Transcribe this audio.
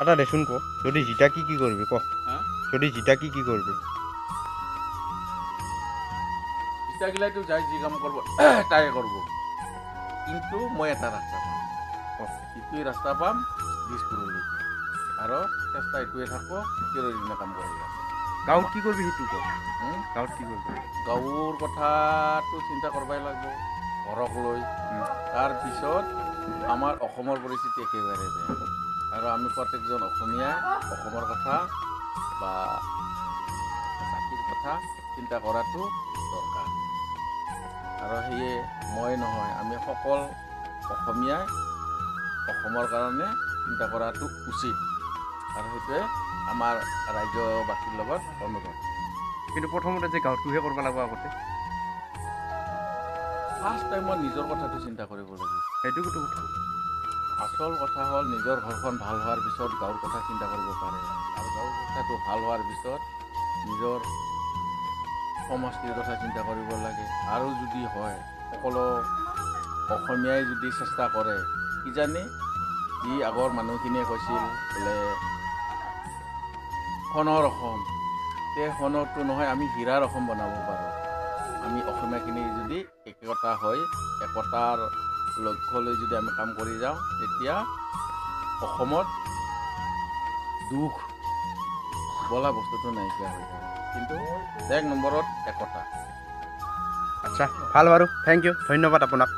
এটা দেচোন ক। যদি জিতা কি কি করবি ক। হা? যদি জিতা কি কি করবি ইচ্ছাগিলাইতো যাই যি কাম কৰিব তাই কৰিব। কিন্তু মই এটা ৰাস্তা পাম। ইটোৱে ৰাস্তা পাম দিছপুৰলৈকে আৰু চেষ্টা এইটোৱে থাকিব চিৰদিনে কাম কৰি যাম গাঁৱত কি কৰবি সেইটো ক? গাঁৱত কি কৰবি গাঁৱৰ কথাটো চিন্তা কৰিবই লাগিব। ঘৰক লৈ। তাৰপিছত আমাৰ অসমৰ পৰিস্থিতি একেবাৰে বেয়া। আৰু আমি প্ৰত্যেকজন অসমীয়াই অসমৰ কথা বা জাতিৰ কথা চিন্তা কৰাটো দৰকাৰ। আৰু সেয়ে মই নহয় আমি সকল অসমীয়াই অসমৰ কাৰণে চিন্তা কৰাটো উচিত। আৰু সেইটোৱে আমাৰ ৰাজ্যবাসীৰ লগত অনুৰোধ। কিন্তু প্ৰথমতে যে গাঁৱটোহে কৰিব লাগিব আগতে? ফাৰ্ষ্ট টাইমত নিজৰ কথাটো চিন্তা কৰিব লাগিব। সেইটো কথা। আচল কথা হ'ল নিজৰ ঘৰখন ভাল হোৱাৰ পিছত গাঁৱৰ কথা চিন্তা কৰিব পাৰে। আৰু গাঁৱৰ কথাটো ভাল হোৱাৰ পিছত নিজৰ সমষ্টিৰ কথা চিন্তা কৰিব লাগে। আৰু যদি হয় সকলো অসমীয়াই যদি চেষ্টা কৰে কিজানি যি আগৰ মানুহখিনিয়ে কৈছিল বোলে সোণৰ অসম। সেই সোণৰটো নহয় আমি হীৰাৰ অসম বনাব পাৰোঁ। আমি অসমীয়াখিনি যদি একতা হৈ একতাৰ লক্ষ্য লৈ যদি আমি কাম কৰি যাওঁ তেতিয়া অসমত দুখ বোলা বস্তুটো নাইকিয়া হৈ যাব কিন্তু এক নম্বৰত একতা। আচ্ছা ভাল বাৰু। থেংক ইউ ধন্যবাদ আপোনাক।